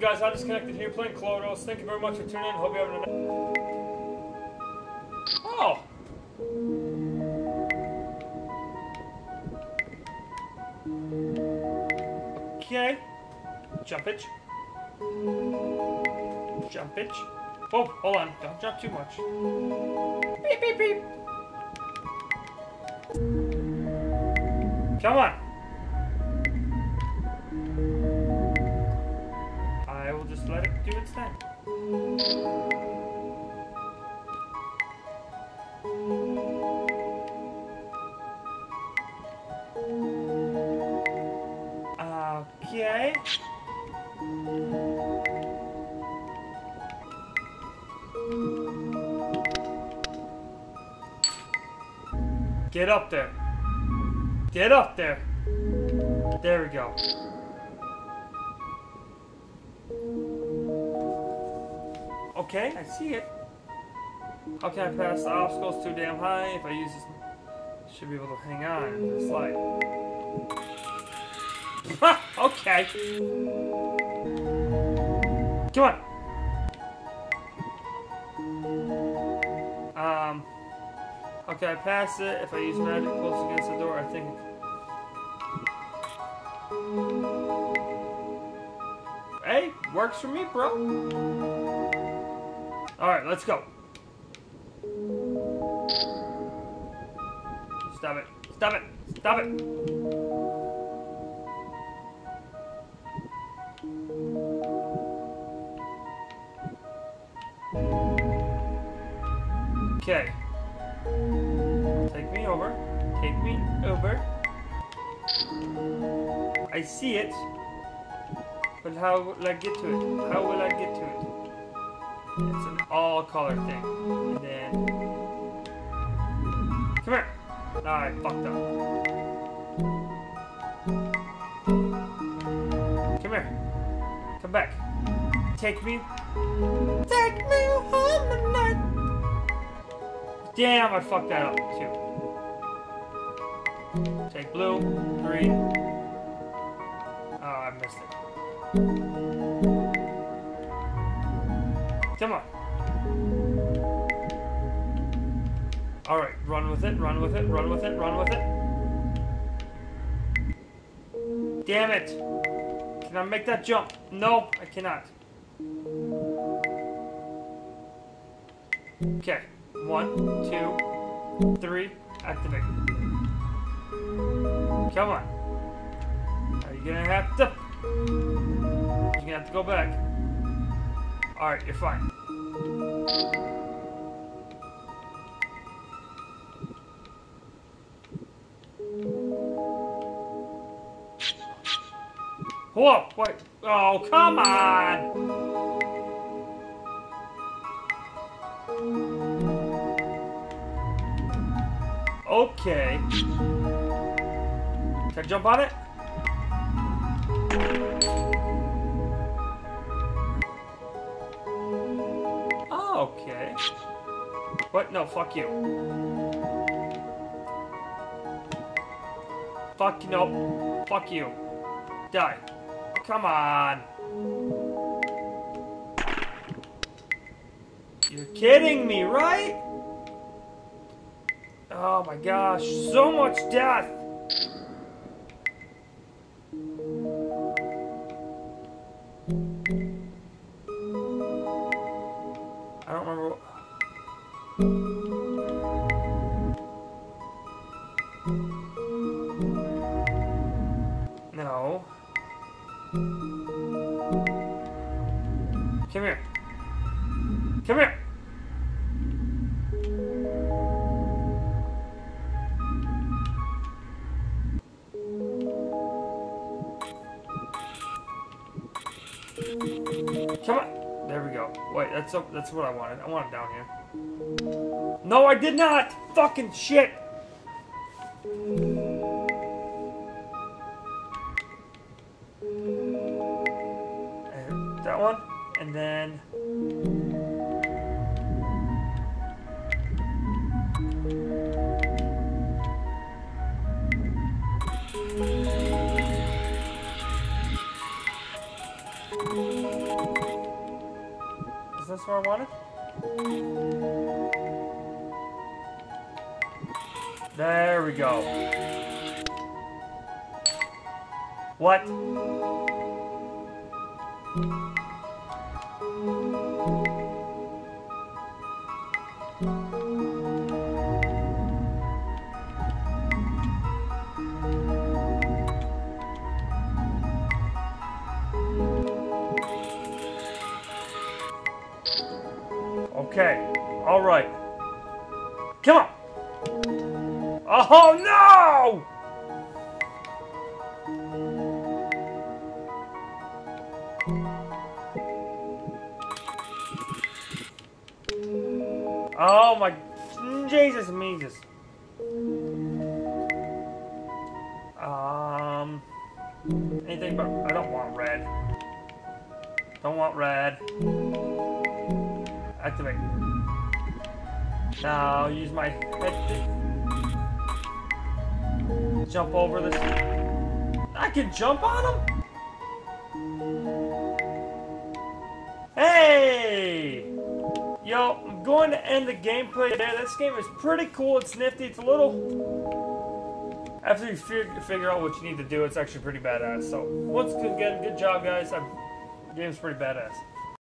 guys, I'm disconnected here playing Kloros. Thank you very much for tuning in. Hope you're having a Oh! Okay. Jump it. Jump it. Oh, hold on. Don't jump too much. Beep, beep, beep. Come on. Let it do its thing. Okay. Get up there. Get up there. There we go. Okay, I see it. How can I pass the obstacles too damn high? If I use this, should be able to hang on and slide. okay. Come on. Um. Okay, I pass it. If I use magic close against the door, I think. Hey, works for me, bro. Alright, let's go. Stop it. Stop it. Stop it. Okay. Take me over. Take me over. I see it. But how will I get to it? How will I get to it? It's an all color thing. And then. Come here! Ah, I fucked up. Come here. Come back. Take me. Take me home tonight. Damn, I fucked that up too. Take blue, green. Oh, I missed it. It, run with it, run with it, run with it. Damn it! Can I make that jump? No, I cannot. Okay. One, two, three, activate. Come on. Are you gonna have to? You're gonna have to go back. Alright, you're fine. Whoa, wait. Oh, come on! Okay. Can I jump on it? Okay. What? No, fuck you. Fuck you! no. Fuck you. Die. Come on. You're kidding me, right? Oh my gosh, so much death! I don't remember Come here! Come on. There we go. Wait, that's that's what I wanted. I want it down here. No, I did not. Fucking shit. And that one, and then. This where I want it? There we go. What? Okay. All right. Come on. Oh no! Oh my Jesus Jesus. Um anything but I don't want red. Don't want red. Activate. Now use my head jump over this. I can jump on him? Hey! Yo, I'm going to end the gameplay there. This game is pretty cool. It's nifty. It's a little... After you figure out what you need to do, it's actually pretty badass. So, once again, good job, guys. I'm... The game's pretty badass.